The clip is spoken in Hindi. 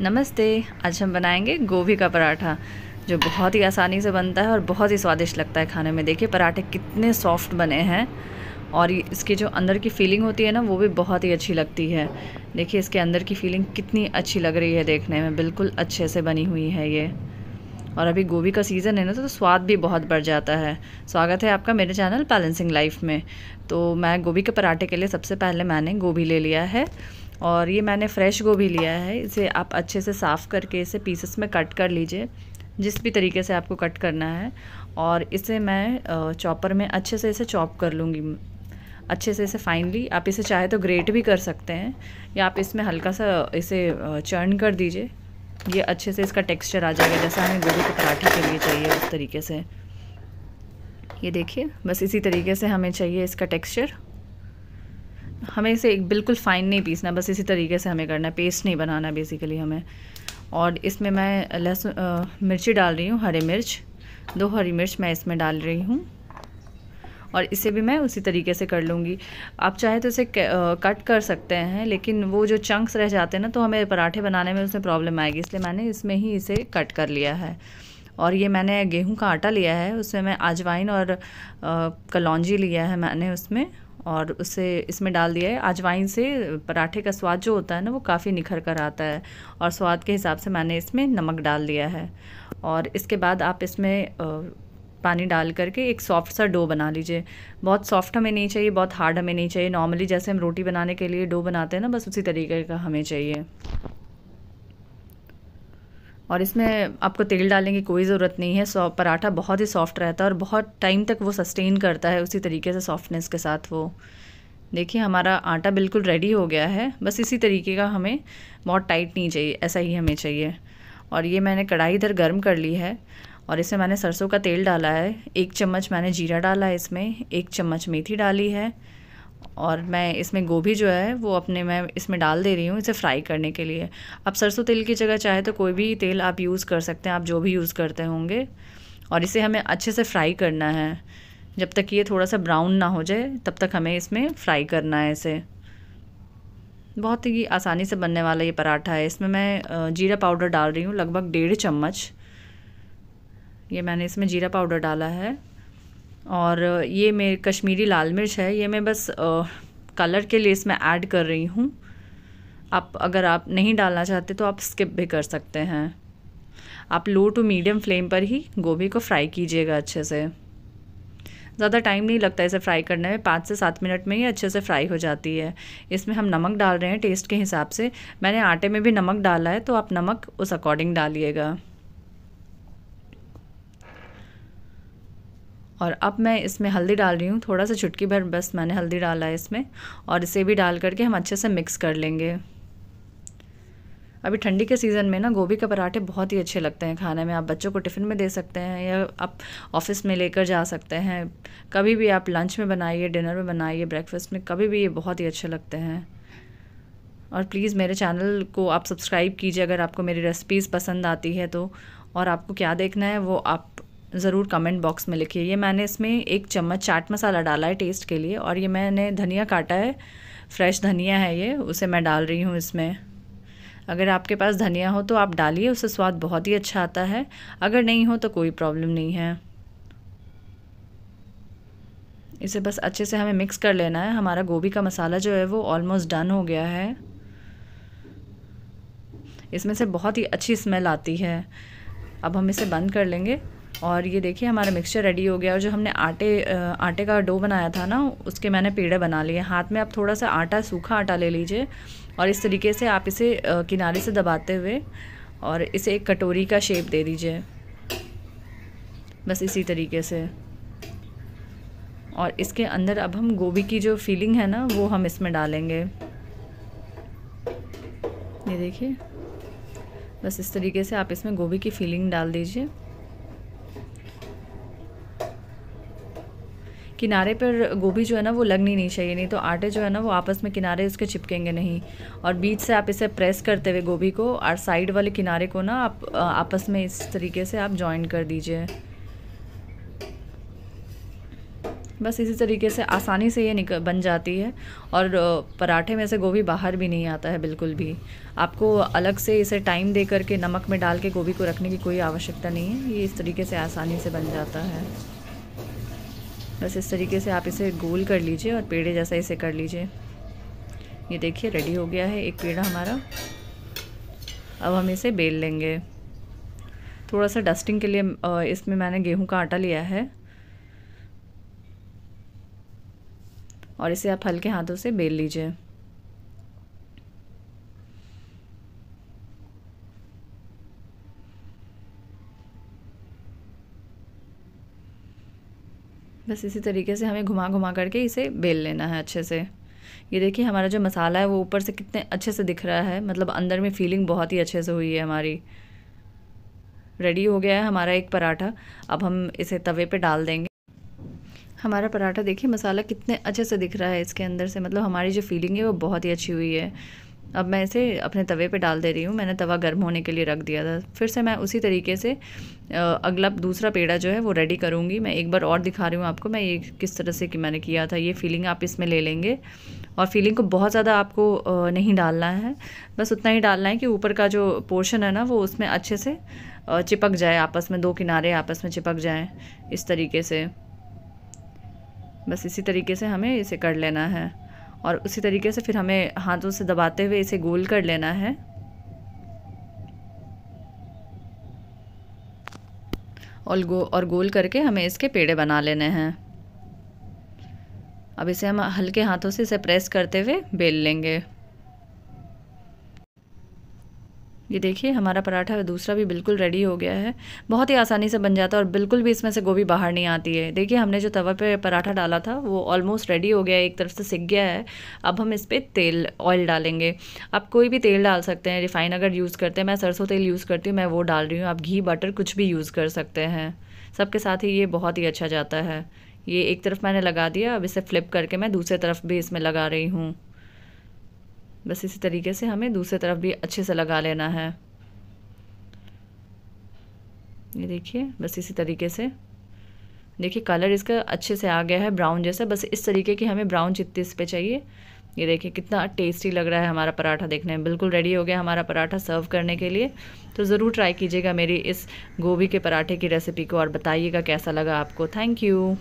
नमस्ते आज हम बनाएँगे गोभी का पराठा जो बहुत ही आसानी से बनता है और बहुत ही स्वादिष्ट लगता है खाने में। देखिए पराठे कितने सॉफ्ट बने हैं और इसकी जो अंदर की फीलिंग होती है ना वो भी बहुत ही अच्छी लगती है। देखिए इसके अंदर की फीलिंग कितनी अच्छी लग रही है देखने में बिल्कुल अच्छे से बनी हुई है ये। और अभी गोभी का सीज़न है ना तो, स्वाद भी बहुत बढ़ जाता है। स्वागत है आपका मेरे चैनल बैलेंसिंग लाइफ में। तो मैं गोभी के पराठे के लिए सबसे पहले मैंने गोभी ले लिया है। और ये मैंने फ्रेश गोभी लिया है। इसे आप अच्छे से साफ़ करके इसे पीसेस में कट कर लीजिए। जिस भी तरीके से आपको कट करना है। और इसे मैं चॉपर में अच्छे से इसे चॉप कर लूँगी। अच्छे से इसे फाइनली आप इसे चाहे तो ग्रेट भी कर सकते हैं। या आप इसमें हल्का सा इसे चर्न कर दीजिए। ये अच्छे से इसका टेक्सचर आ जाएगा। जैसा हमें गोभी के पराठे के लिए चाहिए उस तरीके से। ये देखिए, बस इसी तरीके से हमें चाहिए इसका टेक्सचर हमें इसे एक बिल्कुल फ़ाइन नहीं पीसना, बस इसी तरीके से हमें करना है। पेस्ट नहीं बनाना बेसिकली हमें। और इसमें मैं लहसुन मिर्ची डाल रही हूँ, हरी मिर्च। दो हरी मिर्च मैं इसमें डाल रही हूँ। और इसे भी मैं उसी तरीके से कर लूँगी। आप चाहे तो इसे कट कर सकते हैं, लेकिन वो जो चंक्स रह जाते हैं ना तो हमें पराठे बनाने में उसमें प्रॉब्लम आएगी। इसलिए मैंने इसमें ही इसे कट कर लिया है। और ये मैंने गेहूँ का आटा लिया है, उसमें मैं अजवाइन और कलौजी लिया है मैंने उसमें। और उसे इसमें डाल दिया है। अजवाइन से पराठे का स्वाद जो होता है ना, वो काफ़ी निखर कर आता है और स्वाद के हिसाब से मैंने इसमें नमक डाल दिया है। और इसके बाद आप इसमें पानी डाल करके एक सॉफ्ट सा डो बना लीजिए। बहुत सॉफ्ट हमें नहीं चाहिए, बहुत हार्ड हमें नहीं चाहिए। नॉर्मली जैसे हम रोटी बनाने के लिए डो बनाते हैं ना, बस उसी तरीके का हमें चाहिए। और इसमें आपको तेल डालने की कोई ज़रूरत नहीं है पराठा बहुत ही सॉफ्ट रहता है और बहुत टाइम तक वो सस्टेन करता है उसी तरीके से सॉफ्टनेस के साथ वो। देखिए, हमारा आटा बिल्कुल रेडी हो गया है, बस इसी तरीके का हमें बहुत टाइट नहीं चाहिए, ऐसा ही हमें चाहिए। और ये मैंने कढ़ाई इधर गर्म कर ली है और इसमें मैंने सरसों का तेल डाला है, एक चम्मच मैंने जीरा डाला है इसमें, एक चम्मच मेथी डाली है और मैं इसमें गोभी जो है, वो अपने मैं इसमें डाल दे रही हूँ इसे फ्राई करने के लिए। अब सरसों तेल की जगह चाहे तो कोई भी तेल आप यूज़ कर सकते हैं, आप जो भी यूज़ करते होंगे। और इसे हमें अच्छे से फ्राई करना है। जब तक ये थोड़ा सा ब्राउन ना हो जाए, तब तक हमें इसमें फ्राई करना है इसे। बहुत ही आसानी से बनने वाला ये पराठा है। इसमें मैं जीरा पाउडर डाल रही हूँ, लगभग डेढ़ चम्मच। ये मैंने इसमें जीरा पाउडर डाला है। और ये मेरी कश्मीरी लाल मिर्च है, ये मैं बस कलर के लिए इसमें ऐड कर रही हूँ। आप, अगर आप नहीं डालना चाहते तो आप स्किप भी कर सकते हैं। आप लो टू मीडियम फ्लेम पर ही गोभी को फ्राई कीजिएगा अच्छे से। ज़्यादा टाइम नहीं लगता इसे फ्राई करने में, पाँच से सात मिनट में ही अच्छे से फ्राई हो जाती है। इसमें हम नमक डाल रहे हैं टेस्ट के हिसाब से। मैंने आटे में भी नमक डाला है तो आप नमक उस अकॉर्डिंग डालिएगा। और अब मैं इसमें हल्दी डाल रही हूँ। थोड़ा सा चुटकी भर बस मैंने हल्दी डाला है इसमें और इसे भी डाल करके हम अच्छे से मिक्स कर लेंगे। अभी ठंडी के सीज़न में ना गोभी के पराठे बहुत ही अच्छे लगते हैं खाने में। आप बच्चों को टिफ़िन में दे सकते हैं या आप ऑफ़िस में लेकर जा सकते हैं। कभी भी आप लंच में बनाइए, डिनर में बनाइए, ब्रेकफास्ट में, कभी भी ये बहुत ही अच्छे लगते हैं। और प्लीज़ मेरे चैनल को आप सब्सक्राइब कीजिए अगर आपको मेरी रेसिपीज़ पसंद आती है तो। और आपको क्या देखना है वो आप ज़रूर कमेंट बॉक्स में लिखिए। ये मैंने इसमें एक चम्मच चाट मसाला डाला है टेस्ट के लिए और ये मैंने धनिया काटा है। फ्रेश धनिया है ये, उसे मैं डाल रही हूँ इसमें। अगर आपके पास धनिया हो तो आप डालिए, उससे स्वाद बहुत ही अच्छा आता है। अगर नहीं हो तो कोई प्रॉब्लम नहीं है। इसे बस अच्छे से हमें मिक्स कर लेना है। हमारा गोभी का मसाला जो है वो ऑलमोस्ट डन हो गया है। इसमें से बहुत ही अच्छी स्मेल आती है। अब हम इसे बंद कर लेंगे। और ये देखिए, हमारा मिक्सचर रेडी हो गया और जो हमने आटे आटे का डो बनाया था ना, उसके मैंने पेड़े बना लिए हाथ में आप थोड़ा सा आटा, सूखा आटा ले लीजिए और इस तरीके से आप इसे किनारे से दबाते हुए और इसे एक कटोरी का शेप दे दीजिए। बस इसी तरीके से। और इसके अंदर अब हम गोभी की जो फीलिंग है ना, वो हम इसमें डालेंगे। ये देखिए, बस इस तरीके से आप इसमें गोभी की फीलिंग डाल दीजिए। किनारे पर गोभी जो है ना, वो लगनी नहीं चाहिए, नहीं तो आटे जो है ना, वो आपस में किनारे उसके चिपकेंगे नहीं। और बीच से आप इसे प्रेस करते हुए गोभी को, और साइड वाले किनारे को ना आप आपस में इस तरीके से आप जॉइन कर दीजिए। बस इसी तरीके से आसानी से ये निकल बन जाती है। और पराठे में से गोभी बाहर भी नहीं आता है, बिल्कुल भी। आपको अलग से इसे टाइम दे करके नमक में डाल के गोभी को रखने की कोई आवश्यकता नहीं है। ये इस तरीके से आसानी से बन जाता है। बस इस तरीके से आप इसे गोल कर लीजिए और पेड़े जैसा इसे कर लीजिए। ये देखिए रेडी हो गया है एक पेड़ा हमारा। अब हम इसे बेल लेंगे। थोड़ा सा डस्टिंग के लिए इसमें मैंने गेहूँ का आटा लिया है। और इसे आप हल्के हाथों से बेल लीजिए। बस इसी तरीके से हमें घुमा घुमा करके इसे बेल लेना है अच्छे से। ये देखिए हमारा जो मसाला है वो ऊपर से कितने अच्छे से दिख रहा है मतलब अंदर में फीलिंग बहुत ही अच्छे से हुई है हमारी। रेडी हो गया है हमारा एक पराठा। अब हम इसे तवे पे डाल देंगे। हमारा पराठा देखिए मसाला कितने अच्छे से दिख रहा है इसके अंदर से मतलब हमारी जो फीलिंग है वो बहुत ही अच्छी हुई है। अब मैं इसे अपने तवे पे डाल दे रही हूँ। मैंने तवा गर्म होने के लिए रख दिया था। फिर से मैं उसी तरीके से अगला दूसरा पेड़ा जो है वो रेडी करूँगी। मैं एक बार और दिखा रही हूँ आपको मैं ये किस तरह से कि मैंने किया था। ये फीलिंग आप इसमें ले लेंगे। और फीलिंग को बहुत ज़्यादा आपको नहीं डालना है। बस उतना ही डालना है कि ऊपर का जो पोर्शन है ना वो उसमें अच्छे से चिपक जाए आपस में। दो किनारे आपस में चिपक जाएँ इस तरीके से। बस इसी तरीके से हमें इसे कर लेना है। और उसी तरीके से फिर हमें हाथों से दबाते हुए इसे गोल कर लेना है। और गो, और गोल करके हमें इसके पेड़े बना लेने हैं। अब इसे हम हल्के हाथों से इसे प्रेस करते हुए बेल लेंगे। ये देखिए, हमारा पराठा दूसरा भी बिल्कुल रेडी हो गया है। बहुत ही आसानी से बन जाता है और बिल्कुल भी इसमें से गोभी बाहर नहीं आती है। देखिए, हमने जो तवा पे पराठा डाला था, वो ऑलमोस्ट रेडी हो गया है, एक तरफ़ से सिक गया है। अब हम इस पर तेल ऑयल डालेंगे। आप कोई भी तेल डाल सकते हैं रिफ़ाइन अगर यूज़ करते हैं, मैं सरसों तेल यूज़ करती हूँ, मैं वो डाल रही हूँ। आप घी बटर कुछ भी यूज़ कर सकते हैं। सबके साथ ही ये बहुत ही अच्छा जाता है। ये एक तरफ़ मैंने लगा दिया, अब इसे फ्लिप करके मैं दूसरे तरफ़ भी इसमें लगा रही हूँ। बस इसी तरीके से हमें दूसरी तरफ़ भी अच्छे से लगा लेना है। ये देखिए, बस इसी तरीके से। देखिए कलर इसका अच्छे से आ गया है ब्राउन जैसा। बस इस तरीके की हमें ब्राउन चित्ती इस पर चाहिए। ये देखिए, कितना टेस्टी लग रहा है हमारा पराठा देखने में। बिल्कुल रेडी हो गया हमारा पराठा सर्व करने के लिए। तो ज़रूर ट्राई कीजिएगा मेरी इस गोभी के पराठे की रेसिपी को और बताइएगा कैसा लगा आपको। Thank you